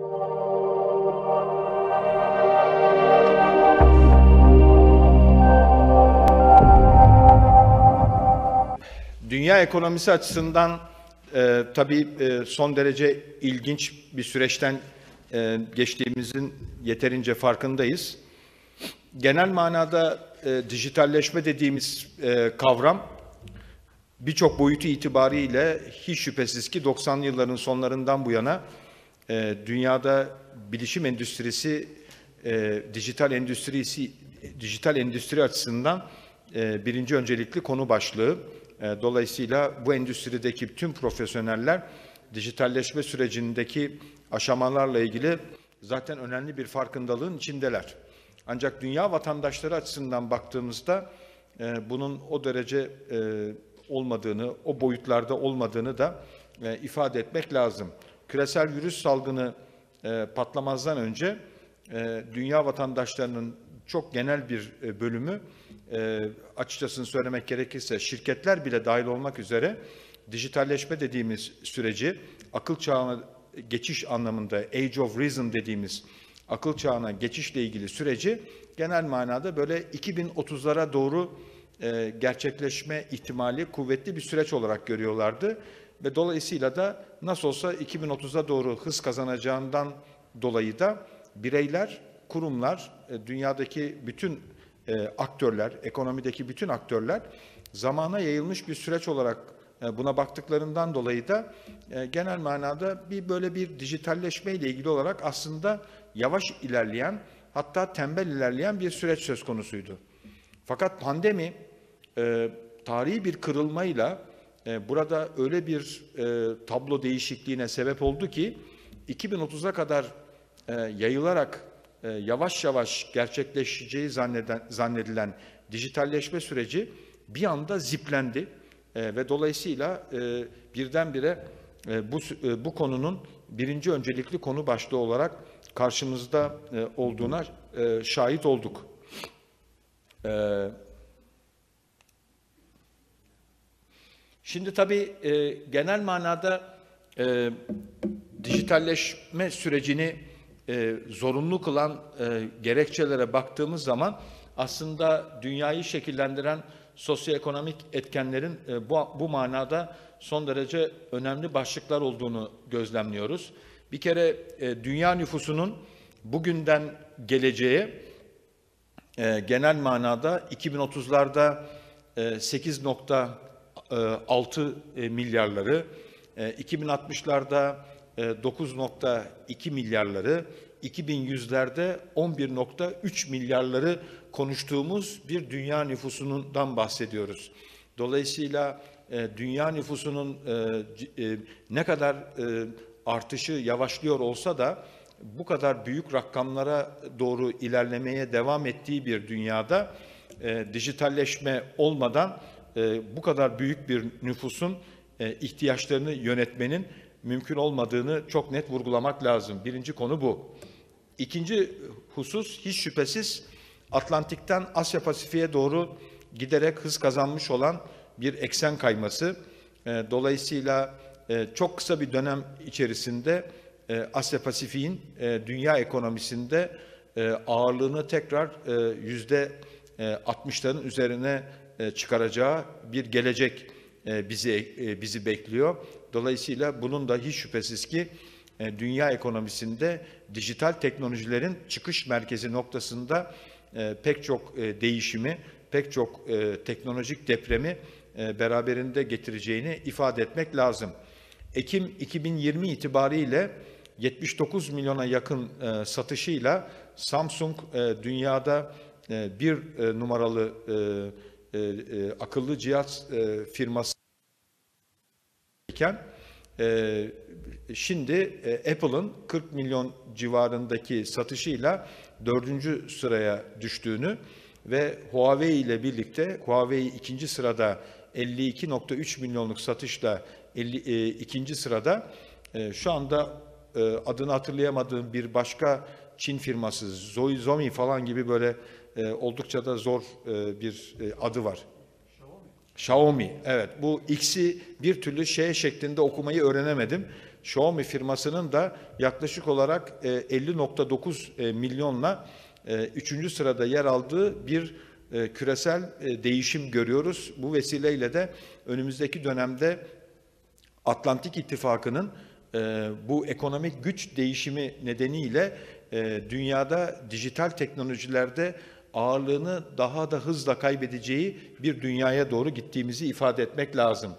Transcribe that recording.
Dünya ekonomisi açısından e, tabii e, son derece ilginç bir süreçten e, geçtiğimizin yeterince farkındayız. Genel manada e, dijitalleşme dediğimiz e, kavram birçok boyutu itibariyle hiç şüphesiz ki 90'lı yılların sonlarından bu yana e, dünyada bilişim endüstrisi, e, dijital endüstrisi, dijital endüstri açısından e, birinci öncelikli konu başlığı. E, dolayısıyla bu endüstrideki tüm profesyoneller dijitalleşme sürecindeki aşamalarla ilgili zaten önemli bir farkındalığın içindeler. Ancak dünya vatandaşları açısından baktığımızda e, bunun o derece e, olmadığını, o boyutlarda olmadığını da e, ifade etmek lazım. Küresel virüs salgını e, patlamazdan önce e, dünya vatandaşlarının çok genel bir e, bölümü e, açıkçasını söylemek gerekirse şirketler bile dahil olmak üzere dijitalleşme dediğimiz süreci akıl çağına geçiş anlamında Age of Reason dediğimiz akıl çağına geçişle ilgili süreci genel manada böyle 2030'lara doğru e, gerçekleşme ihtimali kuvvetli bir süreç olarak görüyorlardı. Ve dolayısıyla da nasıl olsa 2030'a doğru hız kazanacağından dolayı da bireyler, kurumlar, e, dünyadaki bütün e, aktörler, ekonomideki bütün aktörler zamana yayılmış bir süreç olarak e, buna baktıklarından dolayı da genel manada bir böyle bir dijitalleşme ile ilgili olarak aslında yavaş ilerleyen hatta tembel ilerleyen bir süreç söz konusuydu. Fakat pandemi tarihi bir kırılmayla e, burada öyle bir e, tablo değişikliğine sebep oldu ki 2030'a kadar e, yayılarak e, yavaş yavaş gerçekleşeceği zanneden, zannedilen dijitalleşme süreci bir anda ziplendi ve dolayısıyla birdenbire bu, bu konunun birinci öncelikli konu başlığı olarak karşımızda olduğuna şahit olduk. E, Şimdi tabii e, genel manada e, dijitalleşme sürecini e, zorunlu kılan e, gerekçelere baktığımız zaman aslında dünyayı şekillendiren sosyoekonomik etkenlerin e, bu, bu manada son derece önemli başlıklar olduğunu gözlemliyoruz. Bir kere e, dünya nüfusunun bugünden geleceğe e, genel manada 2030'larda 8. E, e, 6 e, milyarları, e, 2060'larda 9.2 milyarları, 2100'lerde 11.3 milyarları konuştuğumuz bir dünya nüfusundan bahsediyoruz. Dolayısıyla dünya nüfusunun ne kadar artışı yavaşlıyor olsa da bu kadar büyük rakamlara doğru ilerlemeye devam ettiği bir dünyada dijitalleşme olmadan bu kadar büyük bir nüfusun ihtiyaçlarını yönetmenin mümkün olmadığını çok net vurgulamak lazım. Birinci konu bu. İkinci husus hiç şüphesiz Atlantik'ten Asya Pasifik'e doğru giderek hız kazanmış olan bir eksen kayması. E, dolayısıyla e, çok kısa bir dönem içerisinde e, Asya Pasifik'in dünya ekonomisinde ağırlığını tekrar yüzde 60'ların üzerine çıkaracağı bir gelecek bizi bizi bekliyor. Dolayısıyla bunun da hiç şüphesiz ki e, dünya ekonomisinde dijital teknolojilerin çıkış merkezi noktasında e, pek çok e, değişimi, pek çok teknolojik depremi beraberinde getireceğini ifade etmek lazım. Ekim 2020 itibariyle 79 milyona yakın satışıyla Samsung dünyada bir numaralı akıllı cihaz firması iken e, şimdi e, Apple'ın 40 milyon civarındaki satışıyla dördüncü sıraya düştüğünü ve Huawei ile birlikte Huawei ikinci sırada 52.3 milyonluk satışla 50, e, ikinci sırada e, şu anda e, adını hatırlayamadığım bir başka Çin firması Zomi falan gibi böyle e, oldukça da zor e, bir e, adı var. Xiaomi, evet. Bu X'i bir türlü şey şeklinde okumayı öğrenemedim. Xiaomi firmasının da yaklaşık olarak e, 50.9 e, milyonla 3. sırada yer aldığı bir e, küresel e, değişim görüyoruz. Bu vesileyle de önümüzdeki dönemde Atlantik İttifakı'nın e, bu ekonomik güç değişimi nedeniyle e, dünyada dijital teknolojilerde ağırlığını daha da hızla kaybedeceği bir dünyaya doğru gittiğimizi ifade etmek lazım.